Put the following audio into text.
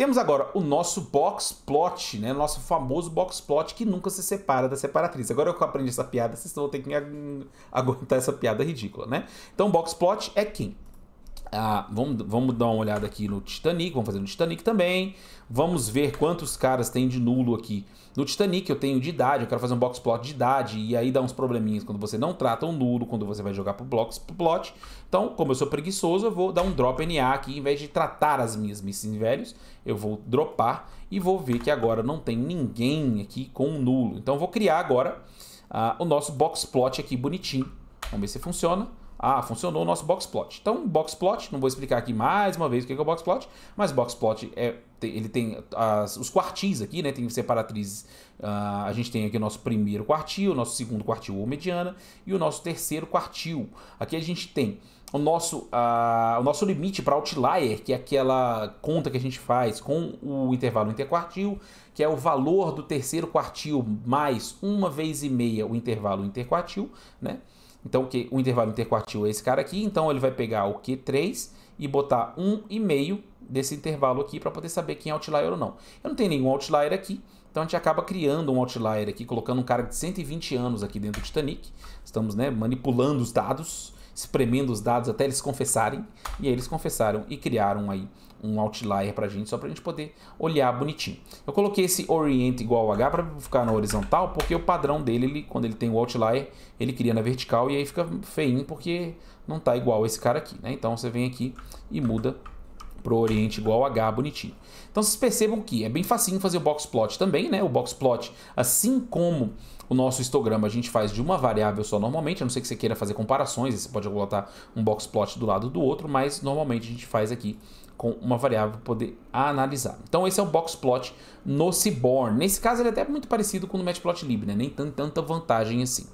Temos agora o nosso box plot, né? Nosso famoso box plot que nunca se separa da separatriz. Agora que eu aprendi essa piada, vocês vão ter que aguentar essa piada ridícula, né? Então, o box plot é quem? Ah, vamos, vamos dar uma olhada aqui no Titanic, vamos fazer no Titanic também. Vamos ver quantos caras tem de nulo aqui. No Titanic eu tenho de idade, eu quero fazer um box plot de idade, e aí dá uns probleminhas quando você não trata um nulo, quando você vai jogar pro box plot. Então, como eu sou preguiçoso, eu vou dar um drop NA aqui, em vez de tratar as minhas missões velhos, eu vou dropar e vou ver que agora não tem ninguém aqui com um nulo. Então eu vou criar agora ah, o nosso box plot aqui bonitinho. Vamos ver se funciona. Ah, funcionou o nosso box plot. Então, box plot, não vou explicar aqui mais uma vez o que é o box plot, mas box plot é ele tem as, os quartis aqui, né? Tem separatrizes. Uh, a gente tem aqui o nosso primeiro quartil, o nosso segundo quartil ou mediana e o nosso terceiro quartil. Aqui a gente tem o nosso, uh, o nosso limite para outlier, que é aquela conta que a gente faz com o intervalo interquartil, que é o valor do terceiro quartil mais uma vez e meia o intervalo interquartil, né? Então, o intervalo interquartil é esse cara aqui, então ele vai pegar o Q3 e botar 1,5 desse intervalo aqui para poder saber quem é outlier ou não. Eu não tenho nenhum outlier aqui, então a gente acaba criando um outlier aqui, colocando um cara de 120 anos aqui dentro do Titanic. Estamos né, manipulando os dados, espremendo os dados até eles confessarem. E aí eles confessaram e criaram aí um outlier pra gente, só pra gente poder olhar bonitinho. Eu coloquei esse orient igual H para ficar na horizontal, porque o padrão dele, ele, quando ele tem o outlier, ele cria na vertical e aí fica feinho, porque não tá igual esse cara aqui, né? Então você vem aqui e muda pro Oriente igual H bonitinho. Então vocês percebam que é bem facinho fazer o box plot também, né? O box plot, assim como o nosso histograma a gente faz de uma variável só normalmente, a não ser que você queira fazer comparações, você pode botar um box plot do lado do outro, mas normalmente a gente faz aqui com uma variável para poder analisar. Então esse é o box plot no Seaborn. Nesse caso ele é até muito parecido com o matplotlib, né? Nem tanta vantagem assim.